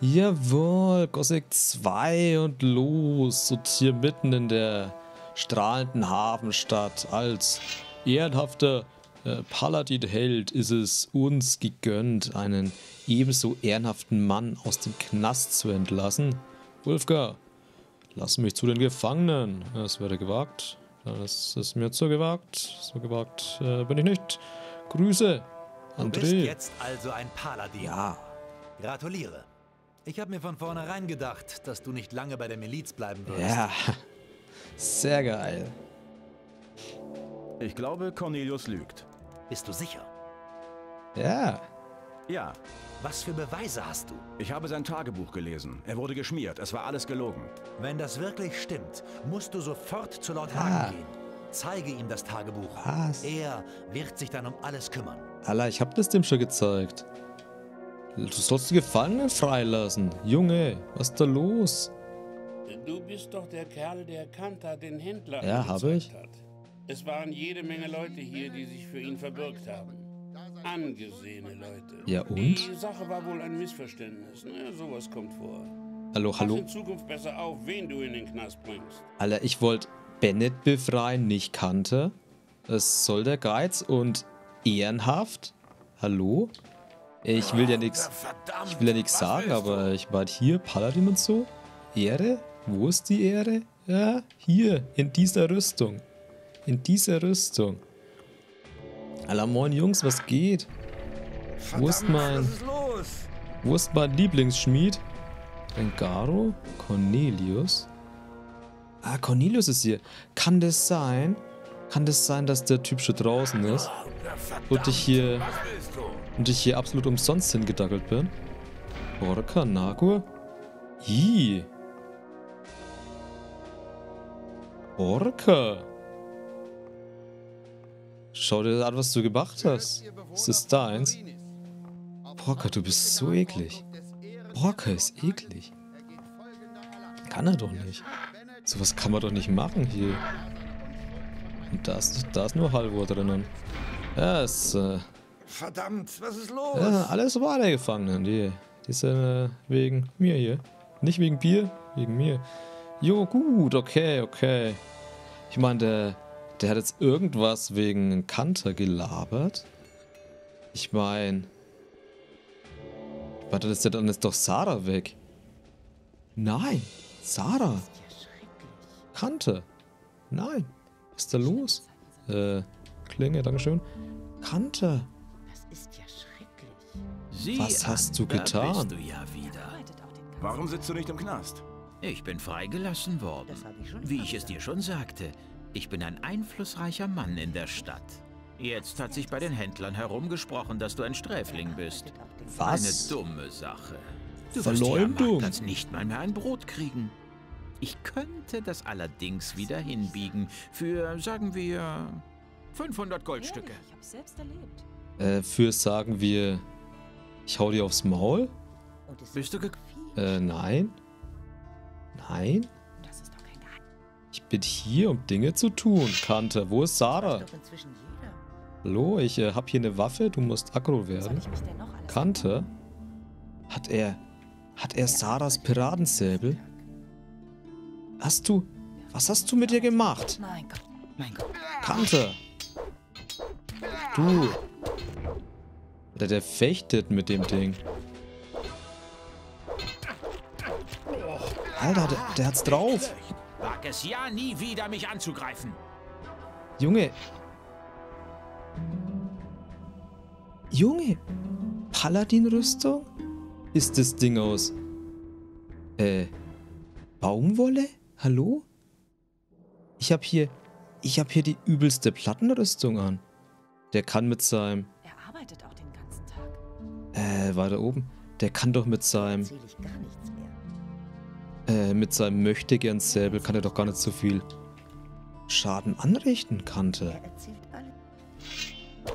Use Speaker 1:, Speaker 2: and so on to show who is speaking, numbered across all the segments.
Speaker 1: Jawohl, Gothic 2 und los. Und hier mitten in der strahlenden Hafenstadt als ehrenhafter äh, Paladin-Held ist es uns gegönnt, einen ebenso ehrenhaften Mann aus dem Knast zu entlassen. Wolfgar, lass mich zu den Gefangenen. Das wäre gewagt. Das ist mir zu gewagt. So gewagt äh, bin ich nicht. Grüße, André. Du bist
Speaker 2: jetzt also ein Paladin.
Speaker 1: Ja.
Speaker 2: Gratuliere. Ich habe mir von vornherein gedacht, dass du nicht lange bei der Miliz bleiben wirst.
Speaker 1: Ja, sehr geil.
Speaker 3: Ich glaube, Cornelius lügt.
Speaker 2: Bist du sicher?
Speaker 1: Ja.
Speaker 3: Ja.
Speaker 2: Was für Beweise hast du?
Speaker 3: Ich habe sein Tagebuch gelesen. Er wurde geschmiert. Es war alles gelogen.
Speaker 2: Wenn das wirklich stimmt, musst du sofort zu Lord ah. Hagen gehen. Zeige ihm das Tagebuch.
Speaker 1: Was?
Speaker 2: Er wird sich dann um alles kümmern.
Speaker 1: Alter, ich hab das dem schon gezeigt. Du sollst die Gefangenen freilassen. Junge, was ist da los?
Speaker 4: Du bist doch der Kerl, der Kanta den Händler
Speaker 1: Ja, habe ich.
Speaker 4: Hat. Es waren jede Menge Leute hier, die sich für ihn verbürgt haben. Angesehene Leute.
Speaker 1: Ja, und?
Speaker 4: Die Sache war wohl ein Missverständnis. Naja, sowas kommt vor.
Speaker 1: Hallo,
Speaker 4: Pass
Speaker 1: hallo.
Speaker 4: in Zukunft besser auf, wen du in den Knast bringst.
Speaker 1: Alter, ich wollte Bennett befreien, nicht Kante. Es soll der Geiz und ehrenhaft. Hallo? Ich will ja nichts. Ich will ja nichts sagen, aber ich war hier Paladin und so. Ehre? Wo ist die Ehre? Ja, hier, in dieser Rüstung. In dieser Rüstung. Alter, moin Jungs, was geht? Wo ist mein... Wo ist mein Lieblingsschmied? Engaro? Cornelius? Ah, Cornelius ist hier. Kann das sein? Kann das sein, dass der Typ schon draußen ist? Und ich hier... Und ich hier absolut umsonst hingedackelt bin? Orca, Nagur? Ih. Orca. Schau dir an, was du gemacht hast. Ist das deins? Porker, du bist so eklig. Porker ist eklig. Kann er doch nicht. Sowas kann man doch nicht machen hier. Und da ist, da ist nur Halvor drinnen. Ja, ist, äh,
Speaker 2: Verdammt, was ist los?
Speaker 1: Ja, alles wahre Gefangenen. Die, die sind äh, wegen mir hier. Nicht wegen Bier, wegen mir. Jo, gut, okay, okay. Ich meine, der, der hat jetzt irgendwas wegen Kanter gelabert. Ich meine... Warte, ist ja dann ist doch Sarah weg. Nein, Sarah. Kante. Nein. Was ist da los? Äh, Klinge, Dankeschön. Kante.
Speaker 5: Sieh
Speaker 1: Was hast du
Speaker 5: da
Speaker 1: getan?
Speaker 5: bist du ja wieder.
Speaker 3: Warum sitzt du nicht im Knast?
Speaker 5: Ich bin freigelassen worden. Wie ich es dir schon sagte, ich bin ein einflussreicher Mann in der Stadt. Jetzt hat sich bei den Händlern herumgesprochen, dass du ein Sträfling bist.
Speaker 1: Was?
Speaker 5: Eine dumme Sache. Du wirst
Speaker 1: Verleumdung.
Speaker 5: Marktplatz nicht mal mehr ein Brot kriegen. Ich könnte das allerdings wieder hinbiegen für, sagen wir, 500 Goldstücke.
Speaker 6: Ich hab's selbst erlebt.
Speaker 1: Äh, für sagen wir... Ich hau dir aufs Maul?
Speaker 5: Bist du
Speaker 1: Äh, nein. Nein?
Speaker 6: Das ist doch kein Geheimnis.
Speaker 1: Ich bin hier, um Dinge zu tun. Kante, wo ist Sarah? Hallo, ich äh, hab hier eine Waffe, du musst aggro werden. Kante? Hat er... Hat er Sarahs Piratensäbel? Hast du... Was hast du mit ihr gemacht? Kante! Du! Oder der fechtet mit dem Ding. Alter, der, der hat's drauf.
Speaker 5: Wag es ja nie wieder, mich anzugreifen.
Speaker 1: Junge. Junge. Paladin-Rüstung? Ist das Ding aus... Äh... Baumwolle? Hallo? Ich hab hier... Ich hab hier die übelste Plattenrüstung an. Der kann mit seinem... Äh, weiter oben. Der kann doch mit seinem... Äh, mit seinem Möchtegern-Säbel kann er doch gar nicht so viel Schaden anrichten, Kante.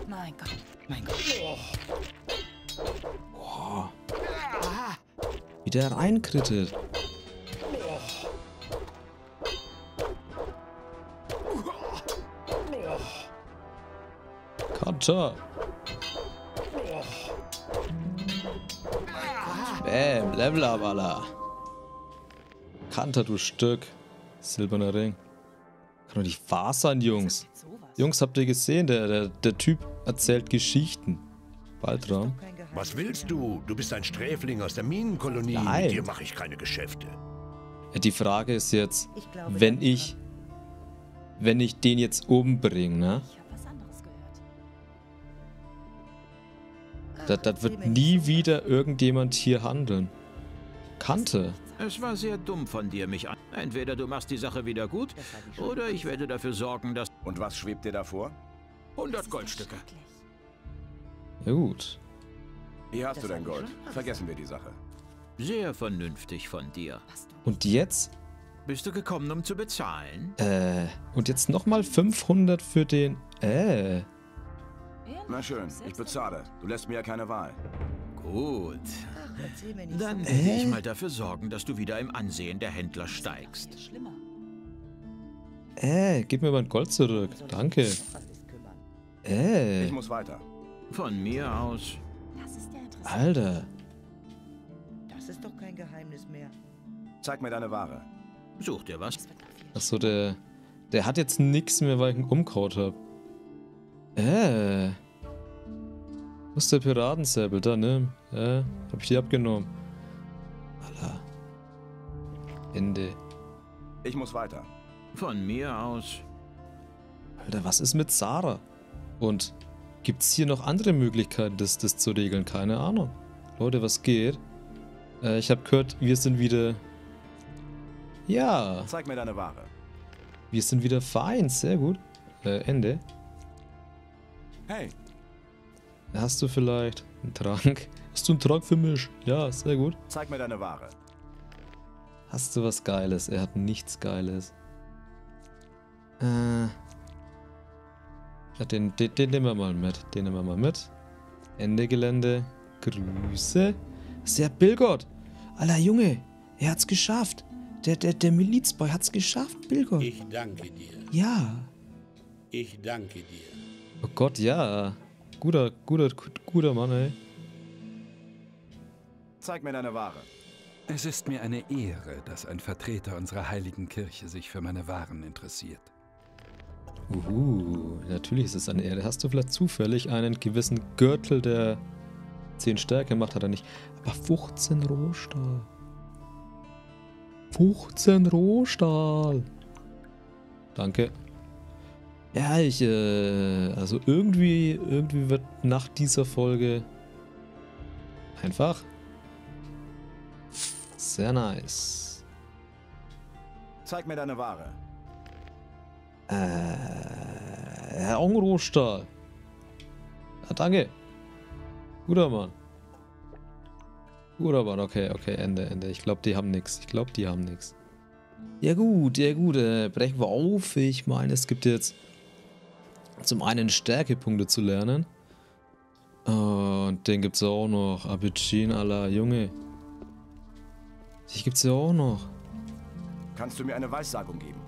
Speaker 6: Mein Gott. Mein Gott.
Speaker 1: Boah. Wie der reinkrittet. Kante. Bam, Level up, Alter. Kanter, du Stück. Silberner Ring. Kann doch nicht wahr sein, Jungs. Jungs, habt ihr gesehen? Der, der, der Typ erzählt Geschichten. Baltraum.
Speaker 7: Was willst du? Du bist ein Sträfling aus der Minenkolonie.
Speaker 1: Nein.
Speaker 7: Mit dir mache ich keine Geschäfte.
Speaker 1: Die Frage ist jetzt,
Speaker 6: Ich glaube,
Speaker 1: wenn ich, wenn ich den jetzt umbringe, ne? Das, das wird nie wieder irgendjemand hier handeln. Kante.
Speaker 5: Es war sehr dumm von dir, mich an. Entweder du machst die Sache wieder gut, oder ich werde dafür sorgen, dass
Speaker 3: Und was schwebt dir da vor?
Speaker 5: 100 Goldstücke.
Speaker 1: Ja gut.
Speaker 3: Hier hast du dein Gold. Vergessen wir die Sache.
Speaker 5: Sehr vernünftig von dir.
Speaker 1: Und jetzt?
Speaker 5: Bist du gekommen, um zu bezahlen?
Speaker 1: Äh, und jetzt nochmal 500 für den, äh.
Speaker 3: Na schön, ich bezahle. Du lässt mir ja keine Wahl.
Speaker 5: Gut.
Speaker 6: Erzähl mir nicht
Speaker 5: Dann werde ich mal dafür sorgen, dass du wieder im Ansehen der Händler steigst.
Speaker 1: Äh, gib mir mein Gold zurück. Danke. Äh,
Speaker 3: Ich muss weiter.
Speaker 5: Von mir aus.
Speaker 1: Alter.
Speaker 8: Das ist doch kein Geheimnis mehr.
Speaker 3: Zeig mir deine Ware.
Speaker 5: Such dir was.
Speaker 1: Achso, der, der hat jetzt nix mehr, weil ich ihn umkaut hab. Äh. Wo ist der Piratensäbel? Da, ne? Äh, hab ich die abgenommen. Alter. Ende.
Speaker 3: Ich muss weiter.
Speaker 5: Von mir aus.
Speaker 1: Alter, was ist mit Sarah? Und gibt's hier noch andere Möglichkeiten, das, das zu regeln? Keine Ahnung. Leute, was geht? Äh, ich habe gehört, wir sind wieder... Ja,
Speaker 3: Zeig mir deine Ware.
Speaker 1: wir sind wieder fein. Sehr gut. Äh, Ende.
Speaker 3: Hey,
Speaker 1: Hast du vielleicht einen Trank? Hast du einen Trank für mich? Ja, sehr gut.
Speaker 3: zeig mir deine Ware.
Speaker 1: Hast du was Geiles? Er hat nichts Geiles. Äh. Ja, den, den, den nehmen wir mal mit. Den nehmen wir mal mit. Ende Gelände. Grüße. Sehr Bilgott. Alter Junge, er hat's geschafft. Der, der, der Milizboy hat's geschafft, Bilgott.
Speaker 4: Ich danke dir.
Speaker 1: Ja.
Speaker 4: Ich danke dir.
Speaker 1: Oh Gott, ja. Guter, guter, guter Mann, ey.
Speaker 3: Zeig mir deine Ware.
Speaker 9: Es ist mir eine Ehre, dass ein Vertreter unserer heiligen Kirche sich für meine Waren interessiert.
Speaker 1: Uhu, natürlich ist es eine Ehre. Hast du vielleicht zufällig einen gewissen Gürtel, der 10 Stärke macht, hat er nicht. Aber 15 Rohstahl. 15 Rohstahl. Danke. Ja, ich, äh, also irgendwie, irgendwie wird nach dieser Folge einfach sehr nice.
Speaker 3: Zeig mir deine Ware.
Speaker 1: Äh, Herr Ongrohstahl. Ja, danke. Guter Mann. Guter Mann, okay, okay, Ende, Ende. Ich glaube, die haben nichts. Ich glaube, die haben nichts. Ja gut, ja gut, äh, brechen wir auf. Ich meine, es gibt jetzt zum einen Stärkepunkte zu lernen. Und den gibt es auch noch. Abicin aller Junge. Die gibt es ja auch noch.
Speaker 3: Kannst du mir eine Weissagung geben?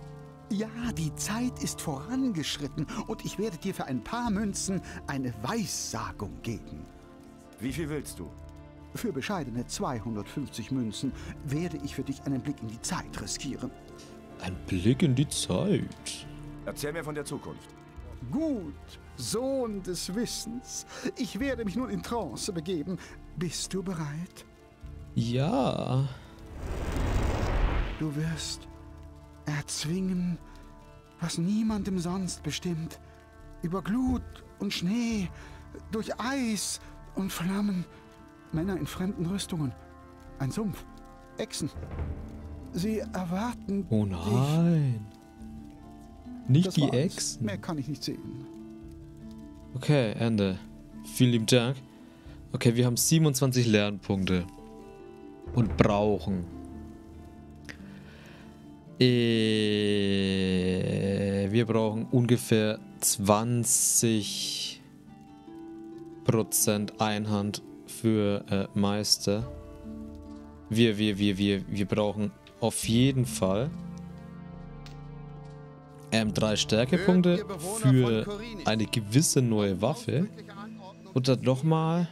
Speaker 10: Ja, die Zeit ist vorangeschritten und ich werde dir für ein paar Münzen eine Weissagung geben.
Speaker 3: Wie viel willst du?
Speaker 10: Für bescheidene 250 Münzen werde ich für dich einen Blick in die Zeit riskieren.
Speaker 1: Ein Blick in die Zeit.
Speaker 3: Erzähl mir von der Zukunft.
Speaker 10: Gut, Sohn des Wissens, ich werde mich nun in Trance begeben. Bist du bereit?
Speaker 1: Ja.
Speaker 10: Du wirst erzwingen, was niemandem sonst bestimmt. Über Glut und Schnee, durch Eis und Flammen. Männer in fremden Rüstungen. Ein Sumpf. Echsen. Sie erwarten.
Speaker 1: Oh nein. Nicht
Speaker 10: Das
Speaker 1: die
Speaker 10: war's.
Speaker 1: Echsen.
Speaker 10: Mehr kann ich nicht sehen.
Speaker 1: Okay, Ende. Vielen lieben Dank. Okay, wir haben 27 Lernpunkte. Und brauchen. Äh, wir brauchen ungefähr 20 Prozent Einhand für äh, Meister. Wir, wir, wir, wir, wir brauchen auf jeden Fall ähm, drei Stärkepunkte für eine gewisse neue Waffe. Und dann nochmal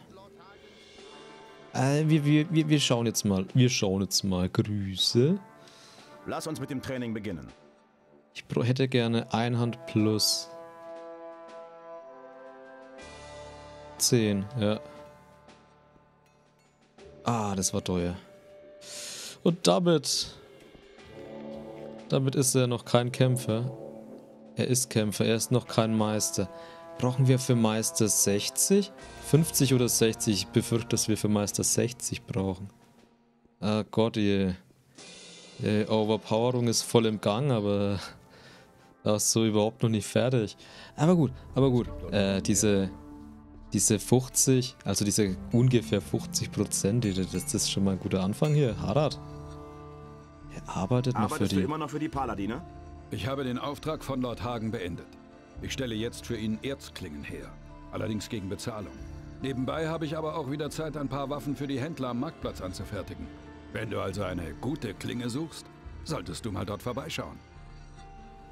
Speaker 1: Äh, wir, wir, wir, wir schauen jetzt mal. Wir schauen jetzt mal. Grüße.
Speaker 3: Lass uns mit dem Training beginnen.
Speaker 1: Ich hätte gerne Einhand plus 10, ja. Ah, das war teuer. Und damit... Damit ist er noch kein Kämpfer. Er ist Kämpfer, er ist noch kein Meister. Brauchen wir für Meister 60? 50 oder 60? Ich befürchte, dass wir für Meister 60 brauchen. Ah Gott, die, die Overpowerung ist voll im Gang, aber das ist so überhaupt noch nicht fertig. Aber gut, aber gut. Äh, diese, diese 50, also diese ungefähr 50 Prozent, das, ist schon mal ein guter Anfang hier. Harald. Er arbeitet noch für die...
Speaker 3: du immer noch für die Paladine?
Speaker 9: Ich habe den Auftrag von Lord Hagen beendet. Ich stelle jetzt für ihn Erzklingen her. Allerdings gegen Bezahlung. Nebenbei habe ich aber auch wieder Zeit, ein paar Waffen für die Händler am Marktplatz anzufertigen. Wenn du also eine gute Klinge suchst, solltest du mal dort vorbeischauen.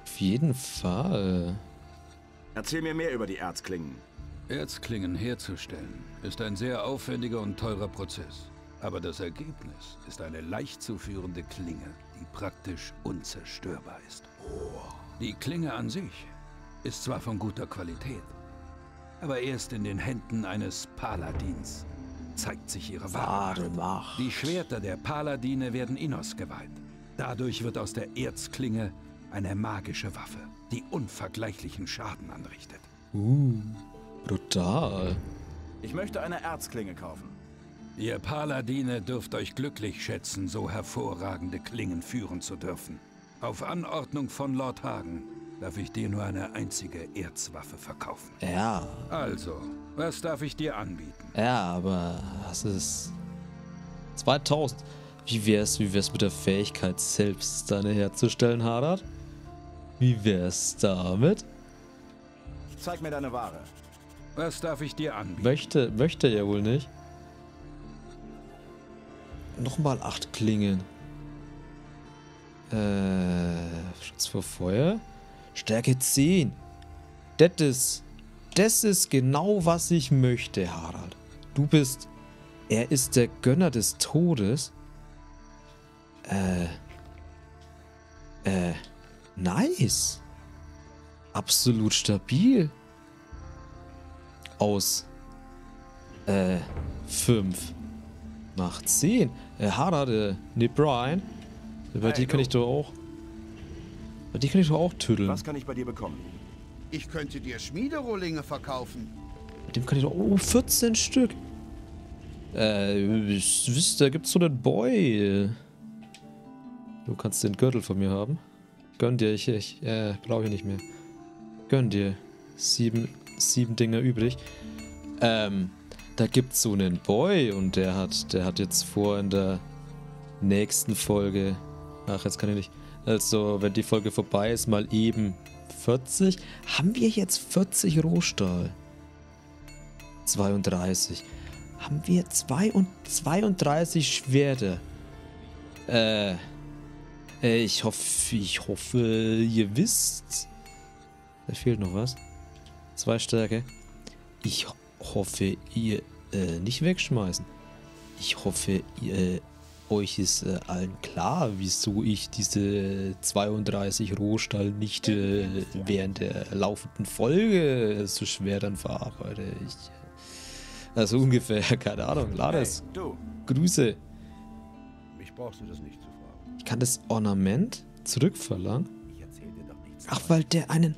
Speaker 1: Auf jeden Fall.
Speaker 3: Erzähl mir mehr über die Erzklingen.
Speaker 9: Erzklingen herzustellen ist ein sehr aufwendiger und teurer Prozess. Aber das Ergebnis ist eine leicht zu führende Klinge, die praktisch unzerstörbar ist. Die Klinge an sich ist zwar von guter Qualität, aber erst in den Händen eines Paladins zeigt sich ihre wahre Macht. Die Schwerter der Paladine werden Innos geweiht. Dadurch wird aus der Erzklinge eine magische Waffe, die unvergleichlichen Schaden anrichtet.
Speaker 1: Uh, brutal.
Speaker 3: Ich möchte eine Erzklinge kaufen.
Speaker 9: Ihr Paladine dürft euch glücklich schätzen, so hervorragende Klingen führen zu dürfen. Auf Anordnung von Lord Hagen darf ich dir nur eine einzige Erzwaffe verkaufen.
Speaker 1: Ja.
Speaker 9: Also, was darf ich dir anbieten?
Speaker 1: Ja, aber das ist 2000. Wie wär's, wie wär's mit der Fähigkeit, selbst deine herzustellen, Harald? Wie wär's damit?
Speaker 3: Zeig mir deine Ware.
Speaker 9: Was darf ich dir anbieten?
Speaker 1: Möchte, möchte er wohl nicht. Nochmal acht Klingen. Äh, Schutz vor Feuer. Stärke 10. Das ist, das ist genau, was ich möchte, Harald. Du bist, er ist der Gönner des Todes. Äh, äh, nice. Absolut stabil. Aus, äh, 5 macht 10. Äh, Harald, äh, ne Brian. Über die kann ich doch auch die kann ich doch auch tüdeln.
Speaker 3: Was kann ich bei dir bekommen?
Speaker 10: Ich könnte dir Schmiederohlinge verkaufen.
Speaker 1: Mit dem kann ich doch... Oh, 14 Stück. Äh, wisst da gibt's so einen Boy. Du kannst den Gürtel von mir haben. Gönn dir, ich, ich äh, brauche ich nicht mehr. Gönn dir. Sieben, sieben Dinger übrig. Ähm, da gibt's so einen Boy und der hat, der hat jetzt vor in der nächsten Folge... Ach, jetzt kann ich nicht also, wenn die Folge vorbei ist, mal eben 40. Haben wir jetzt 40 Rohstahl? 32. Haben wir 32 Schwerter? Äh, äh, ich hoffe, ich hoffe, ihr wisst. Da fehlt noch was. Zwei Stärke. Ich hoffe, ihr äh, nicht wegschmeißen. Ich hoffe, ihr euch ist äh, allen klar, wieso ich diese 32 Rohstall nicht äh, während der laufenden Folge so schwer dann verarbeite. Ich, also ungefähr, keine Ahnung, Lades. Hey. Grüße.
Speaker 7: Mich brauchst du das nicht zu fragen.
Speaker 1: Ich kann das Ornament zurückverlangen? Ach, weil der einen,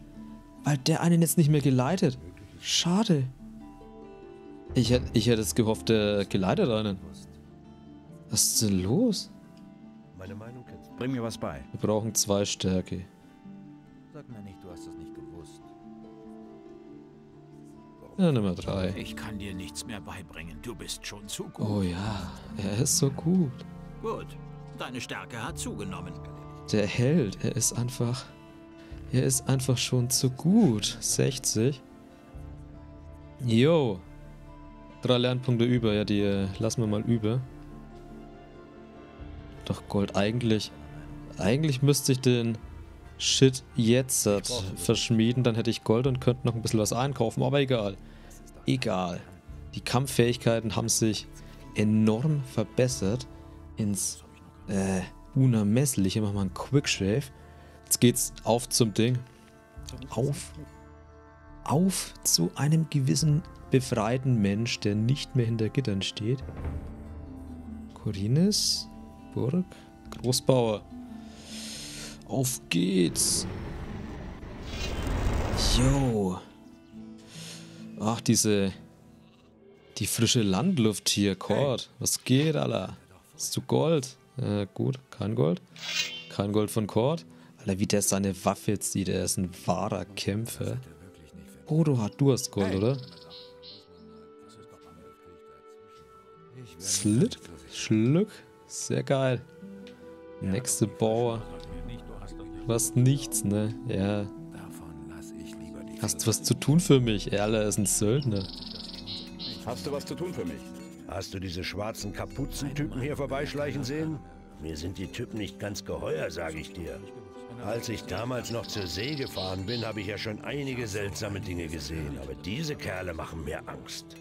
Speaker 1: weil der einen jetzt nicht mehr geleitet. Schade. Ich hätte, ich hätte es gehofft, der geleitet einen. Was ist denn los?
Speaker 3: Meine Meinung kennst du. Bring mir was bei.
Speaker 1: Wir brauchen zwei Stärke.
Speaker 2: Sag mir nicht, du hast es nicht gewusst.
Speaker 1: Ja, Nummer drei.
Speaker 5: Ich kann dir nichts mehr beibringen. Du bist schon zu gut.
Speaker 1: Oh ja, er ist so gut.
Speaker 5: Gut. Deine Stärke hat zugenommen.
Speaker 1: Der Held, er ist einfach... Er ist einfach schon zu gut. 60. Jo. Drei Lernpunkte über. Ja, die äh, lassen wir mal über. Doch Gold, eigentlich... Eigentlich müsste ich den Shit jetzt verschmieden. Dann hätte ich Gold und könnte noch ein bisschen was einkaufen. Aber egal. Egal. Die Kampffähigkeiten haben sich enorm verbessert ins äh, Unermessliche. Machen wir einen Quickshave. Jetzt geht's auf zum Ding. Auf. Auf zu einem gewissen befreiten Mensch, der nicht mehr hinter Gittern steht. Corines, Burg, Großbauer. Auf geht's. Jo. Ach, diese... Die frische Landluft hier, Cord. Was geht, Alter? Hast du Gold? Äh, gut, kein Gold. Kein Gold von Cord. Alter, wie der seine Waffe jetzt sieht. Er ist ein wahrer Kämpfer. Oh, du hast, du hast Gold, oder? Slit, Schluck. Sehr geil. Nächste Bauer. Du hast nichts, ne? Ja. Hast du was zu tun für mich? Erle ist ein Söldner.
Speaker 3: Hast du was zu tun für mich?
Speaker 7: Hast du diese schwarzen Kapuzentypen hier vorbeischleichen sehen? Mir sind die Typen nicht ganz geheuer, sage ich dir. Als ich damals noch zur See gefahren bin, habe ich ja schon einige seltsame Dinge gesehen, aber diese Kerle machen mir Angst.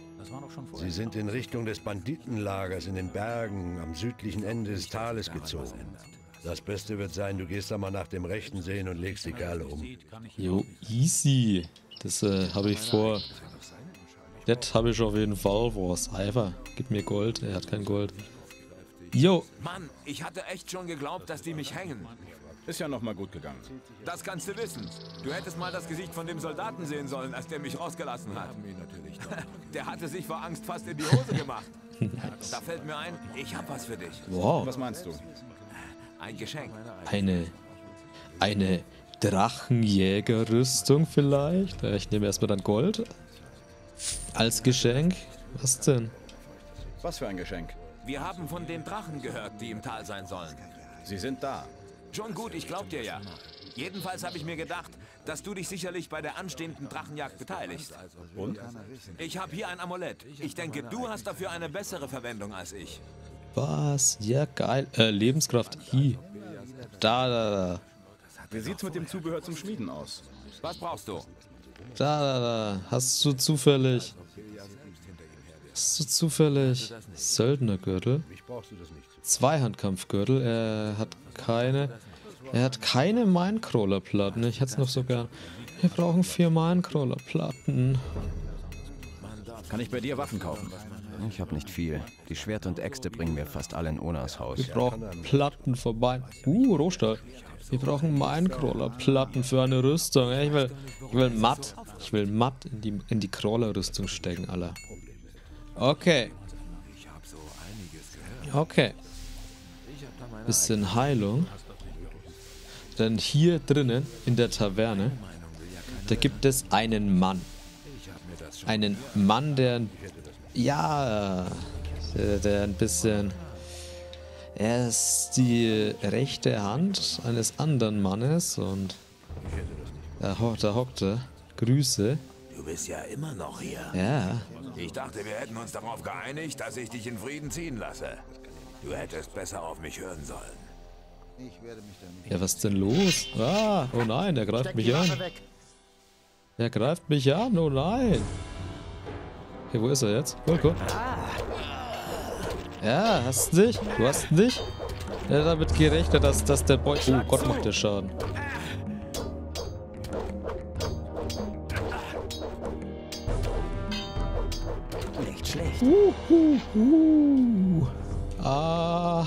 Speaker 7: Sie sind in Richtung des Banditenlagers in den Bergen am südlichen Ende des Tales gezogen. Das Beste wird sein, du gehst da mal nach dem Rechten sehen und legst die Kerle um.
Speaker 1: Jo, easy. Das äh, habe ich vor. Das habe ich auf jeden Fall vor. Cypher, gib mir Gold. Er hat kein Gold. Jo.
Speaker 11: Mann, ich hatte echt schon geglaubt, dass die mich hängen.
Speaker 3: Ist ja nochmal gut gegangen.
Speaker 11: Das kannst du wissen. Du hättest mal das Gesicht von dem Soldaten sehen sollen, als der mich rausgelassen hat. Der hatte sich vor Angst fast in die Hose gemacht. Da fällt mir ein, ich hab was für dich.
Speaker 1: Wow.
Speaker 3: Was meinst du?
Speaker 11: Ein Geschenk.
Speaker 1: Eine. Eine Drachenjägerrüstung vielleicht? Ich nehme erstmal dann Gold. Als Geschenk. Was denn?
Speaker 3: Was für ein Geschenk?
Speaker 11: Wir haben von den Drachen gehört, die im Tal sein sollen.
Speaker 3: Sie sind da.
Speaker 11: Schon gut, ich glaub dir ja. Jedenfalls habe ich mir gedacht, dass du dich sicherlich bei der anstehenden Drachenjagd beteiligst.
Speaker 3: Und?
Speaker 11: Ich habe hier ein Amulett. Ich denke, du hast dafür eine bessere Verwendung als ich.
Speaker 1: Was? Ja, geil. Äh, Lebenskraft I. Da, da, da.
Speaker 3: Wie sieht's mit dem Zubehör zum Schmieden aus?
Speaker 11: Was brauchst du?
Speaker 1: Da, da, da. Hast du zufällig. Hast du zufällig. Söldnergürtel? Zweihandkampfgürtel. Er hat keine. Er hat keine Minecrawler-Platten. Ich hätte es noch so gern. Wir brauchen vier Minecrawler-Platten.
Speaker 3: Kann ich bei dir Waffen kaufen?
Speaker 12: Ich habe nicht viel. Die Schwerter und Äxte bringen mir fast alle in Onas Haus.
Speaker 1: Wir brauchen Platten vorbei. Uh, Rohstahl. Wir brauchen Minecrawler-Platten für eine Rüstung. Ich will, ich will matt. Ich will matt in die, in die Crawler-Rüstung stecken, Alter. Okay. Okay. Bisschen Heilung. Denn hier drinnen in der Taverne, da gibt es einen Mann. Einen Mann, der, ja, der, der ein bisschen, er ist die rechte Hand eines anderen Mannes und da, da hockt er. Grüße.
Speaker 11: Du bist ja immer noch hier.
Speaker 1: Ja.
Speaker 11: Ich dachte, wir hätten uns darauf geeinigt, dass ich dich in Frieden ziehen lasse. Du hättest besser auf mich hören sollen.
Speaker 1: Ja, was ist denn los? Ah, oh nein, er greift mich an. Er greift mich an, oh nein. Okay, wo ist er jetzt? Oh, guck. Ja, hast du dich? Du hast dich? Ja, damit gerechnet, dass, dass der Boy... Oh Gott, macht der Schaden.
Speaker 8: Nicht schlecht.
Speaker 1: Uh, uh, uh. Ah,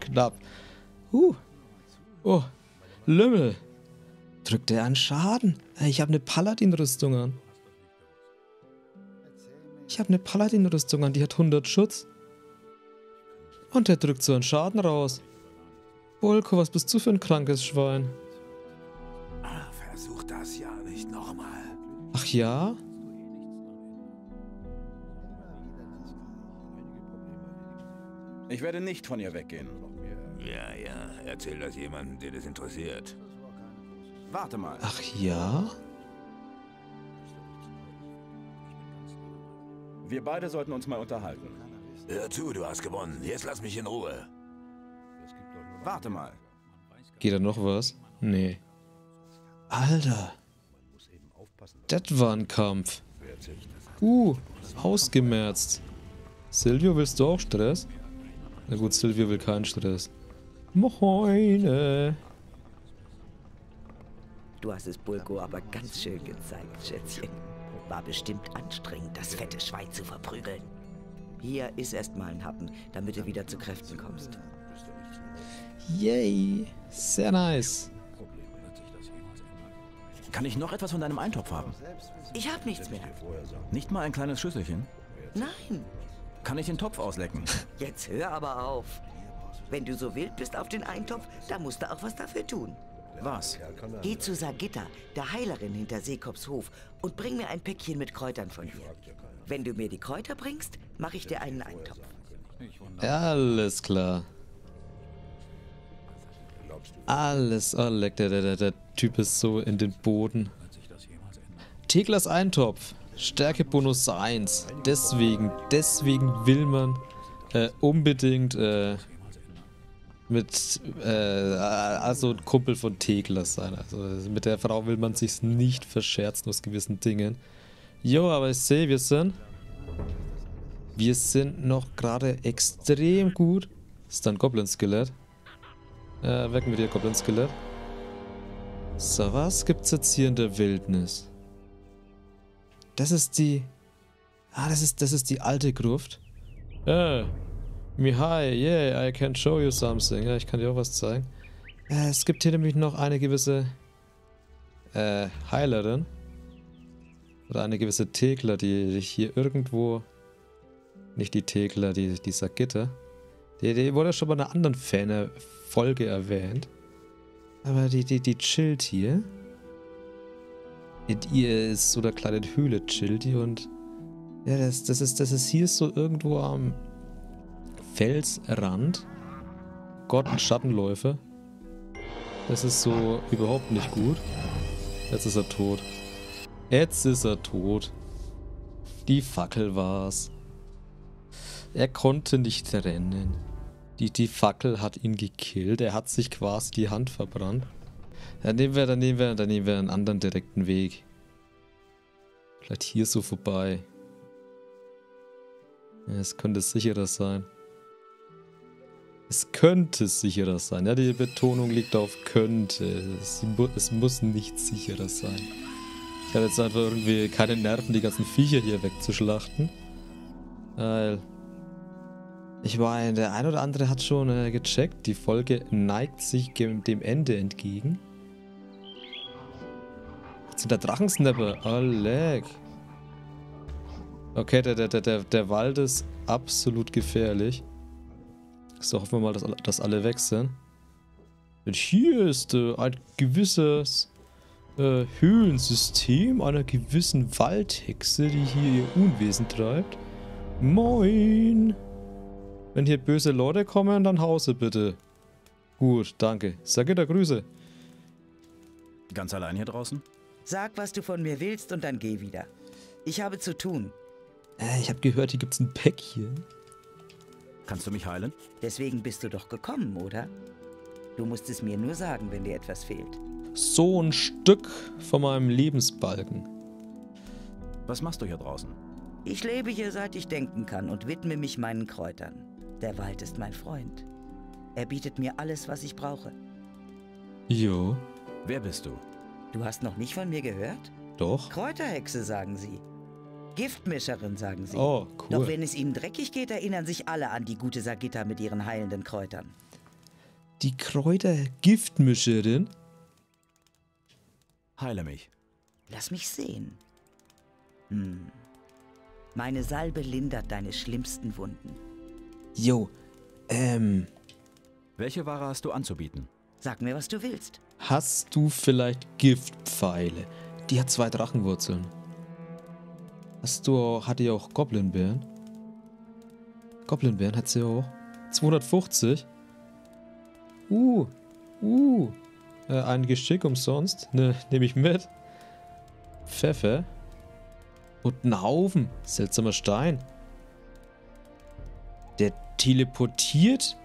Speaker 1: knapp. Uh. Oh, Lümmel. Drückt er an Schaden? Ey, Ich habe eine Paladin-Rüstung an. Ich habe eine Paladin-Rüstung an, die hat 100 Schutz. Und der drückt so einen Schaden raus. Bolko, was bist du für ein krankes Schwein?
Speaker 11: Ah, versuch das ja nicht nochmal.
Speaker 1: Ach ja?
Speaker 3: Ich werde nicht von ihr weggehen.
Speaker 11: Ja, ja, erzähl das jemandem, den es interessiert.
Speaker 3: Warte mal.
Speaker 1: Ach ja?
Speaker 3: Wir beide sollten uns mal unterhalten.
Speaker 11: Hör zu, du hast gewonnen. Jetzt lass mich in Ruhe.
Speaker 3: Warte mal.
Speaker 1: Geht da noch was? Nee. Alter. Das war ein Kampf. Uh, ausgemerzt. Silvio, willst du auch Stress? Na gut, Silvio will keinen Stress. Moine.
Speaker 8: Du hast es Bulko aber ganz schön gezeigt, Schätzchen. War bestimmt anstrengend, das fette Schwein zu verprügeln. Hier ist erst mal ein Happen, damit du wieder zu Kräften kommst.
Speaker 1: Yay, sehr nice.
Speaker 3: Kann ich noch etwas von deinem Eintopf haben?
Speaker 8: Ich hab nichts mehr.
Speaker 3: Nicht mal ein kleines Schüsselchen?
Speaker 8: Nein.
Speaker 3: Kann ich den Topf auslecken?
Speaker 8: Jetzt hör aber auf. Wenn du so wild bist auf den Eintopf, dann musst du auch was dafür tun.
Speaker 3: Was?
Speaker 8: Geh zu Sagitta, der Heilerin hinter Seekops Hof, und bring mir ein Päckchen mit Kräutern von ihr. Wenn du mir die Kräuter bringst, mache ich dir einen Eintopf.
Speaker 1: Alles klar. Alles, oh leck, der, der, der Typ ist so in den Boden. Teglas Eintopf. Stärkebonus 1. Deswegen, deswegen will man äh, unbedingt äh, mit, äh, also ein Kumpel von Teglas sein. Also mit der Frau will man sich nicht verscherzen aus gewissen Dingen. Jo, aber ich sehe, wir sind, wir sind noch gerade extrem gut. ist dann Goblin-Skelett. Äh, wecken wir dir Goblin-Skelett. So, was gibt's jetzt hier in der Wildnis? Das ist die... Ah, das ist, das ist die alte Gruft. Äh, Mihai, yeah, I can show you something. Ja, ich kann dir auch was zeigen. Äh, es gibt hier nämlich noch eine gewisse... Äh, Heilerin. Oder eine gewisse Tegler, die hier irgendwo... Nicht die Tegler, die, die Sagitta. Die, die wurde schon bei einer anderen Fan-Folge erwähnt. Aber die, die, die chillt hier. In ihr ist so eine kleine Höhle chillt die und ja, das, das, ist, das ist hier so irgendwo am Felsrand. Gott Schattenläufe. Das ist so überhaupt nicht gut. Jetzt ist er tot. Jetzt ist er tot. Die Fackel war's. Er konnte nicht rennen. Die, die Fackel hat ihn gekillt. Er hat sich quasi die Hand verbrannt. Dann nehmen wir, dann nehmen wir, dann nehmen wir einen anderen direkten Weg. Vielleicht hier so vorbei. Es könnte sicherer sein. Es könnte sicherer sein. Ja, die Betonung liegt auf könnte. Es, es muss nicht sicherer sein. Ich habe jetzt einfach irgendwie keine Nerven, die ganzen Viecher hier wegzuschlachten. Weil ich meine, der ein oder andere hat schon äh, gecheckt, die Folge neigt sich dem Ende entgegen. Jetzt sind da Drachensnapper. Oh, leck. Okay, der, der, der, der Wald ist absolut gefährlich. So, hoffen wir mal, dass, dass alle weg sind. Und hier ist äh, ein gewisses äh, Höhlensystem einer gewissen Waldhexe, die hier ihr Unwesen treibt. Moin! Wenn hier böse Leute kommen, dann hause bitte. Gut, danke. Sage da Grüße.
Speaker 3: Ganz allein hier draußen?
Speaker 8: Sag, was du von mir willst und dann geh wieder. Ich habe zu tun.
Speaker 1: Äh, ich habe gehört, hier gibt's ein Päckchen.
Speaker 3: Kannst du mich heilen?
Speaker 8: Deswegen bist du doch gekommen, oder? Du musst es mir nur sagen, wenn dir etwas fehlt.
Speaker 1: So ein Stück von meinem Lebensbalken.
Speaker 3: Was machst du hier draußen?
Speaker 8: Ich lebe hier, seit ich denken kann und widme mich meinen Kräutern. Der Wald ist mein Freund. Er bietet mir alles, was ich brauche.
Speaker 1: Jo.
Speaker 3: Wer bist du?
Speaker 8: Du hast noch nicht von mir gehört?
Speaker 1: Doch.
Speaker 8: Kräuterhexe, sagen sie. Giftmischerin, sagen sie.
Speaker 1: Oh, cool.
Speaker 8: Doch wenn es ihnen dreckig geht, erinnern sich alle an die gute Sagitta mit ihren heilenden Kräutern.
Speaker 1: Die Kräutergiftmischerin?
Speaker 3: Heile mich.
Speaker 8: Lass mich sehen. Hm. Meine Salbe lindert deine schlimmsten Wunden.
Speaker 1: Jo, ähm.
Speaker 3: Welche Ware hast du anzubieten?
Speaker 8: Sag mir, was du willst.
Speaker 1: Hast du vielleicht Giftpfeile? Die hat zwei Drachenwurzeln. Hast du, hat die auch Goblinbären? Goblinbären hat sie auch. 250? Uh, uh. Äh, ein Geschick umsonst. Ne, nehme ich mit. Pfeffer. Und ein Haufen. Seltsamer Stein. Der teleportiert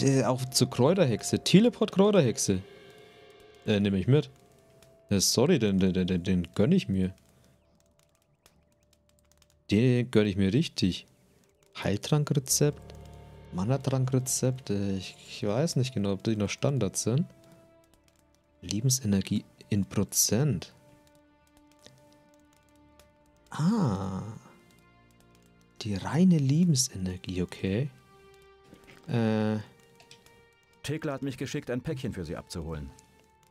Speaker 1: äh, auch zur Kräuterhexe. Teleport Kräuterhexe. Äh, nehme ich mit. Äh, sorry, den, den, den, den gönne ich mir. Den gönne ich mir richtig. Heiltrankrezept. Mana-Trankrezept. Ich, ich weiß nicht genau, ob die noch Standard sind. Lebensenergie in Prozent. Ah. Die reine Lebensenergie, okay. Äh.
Speaker 12: Thekla hat mich geschickt, ein Päckchen für sie abzuholen.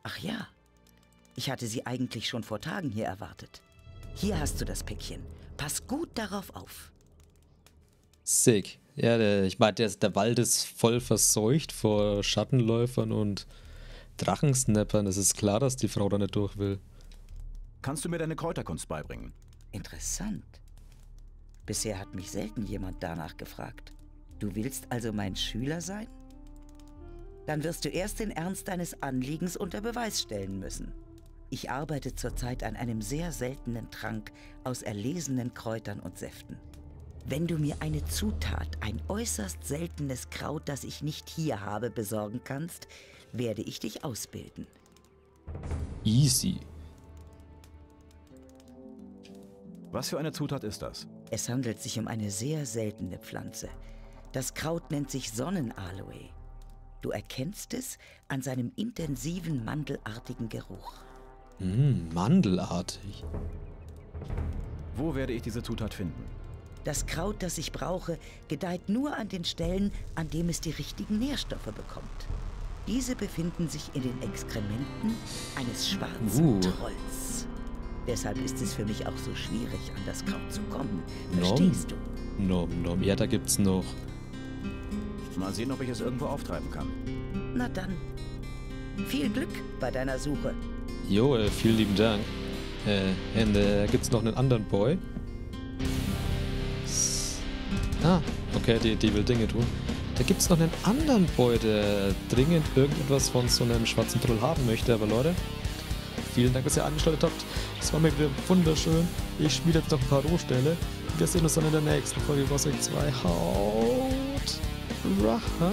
Speaker 8: Ach ja. Ich hatte sie eigentlich schon vor Tagen hier erwartet. Hier hast du das Päckchen. Pass gut darauf auf.
Speaker 1: Sick. Ja, der, ich meine, der, der Wald ist voll verseucht vor Schattenläufern und Drachensnappern. Es ist klar, dass die Frau da nicht durch will.
Speaker 12: Kannst du mir deine Kräuterkunst beibringen?
Speaker 8: Interessant. Bisher hat mich selten jemand danach gefragt. Du willst also mein Schüler sein? Dann wirst du erst den Ernst deines Anliegens unter Beweis stellen müssen. Ich arbeite zurzeit an einem sehr seltenen Trank aus erlesenen Kräutern und Säften. Wenn du mir eine Zutat, ein äußerst seltenes Kraut, das ich nicht hier habe, besorgen kannst, werde ich dich ausbilden.
Speaker 1: Easy.
Speaker 12: Was für eine Zutat ist das?
Speaker 8: Es handelt sich um eine sehr seltene Pflanze. Das Kraut nennt sich Sonnenaloe. Du erkennst es an seinem intensiven mandelartigen Geruch.
Speaker 1: Mm, mandelartig.
Speaker 12: Wo werde ich diese Zutat finden?
Speaker 8: Das Kraut, das ich brauche, gedeiht nur an den Stellen, an dem es die richtigen Nährstoffe bekommt. Diese befinden sich in den Exkrementen eines schwarzen
Speaker 1: Uh.
Speaker 8: Trolls. Deshalb ist es für mich auch so schwierig, an das Kraut zu kommen.
Speaker 1: Nom.
Speaker 8: Verstehst du?
Speaker 1: Nom, nom. Ja, da gibt's noch.
Speaker 12: Mal sehen, ob ich es irgendwo auftreiben kann.
Speaker 8: Na dann. Viel Glück bei deiner Suche.
Speaker 1: Jo, äh, vielen lieben Dank. Äh, und äh, gibt's noch einen anderen Boy? S- Ah, okay, die, die will Dinge tun. Da gibt's noch einen anderen Boy, der dringend irgendetwas von so einem schwarzen Troll haben möchte. Aber Leute, vielen Dank, dass ihr eingeschaltet habt. Es war mir wieder wunderschön. Ich spiele jetzt noch ein paar Rohställe. Wir sehen uns dann in der nächsten Folge Gothic 2. Haut! Raha!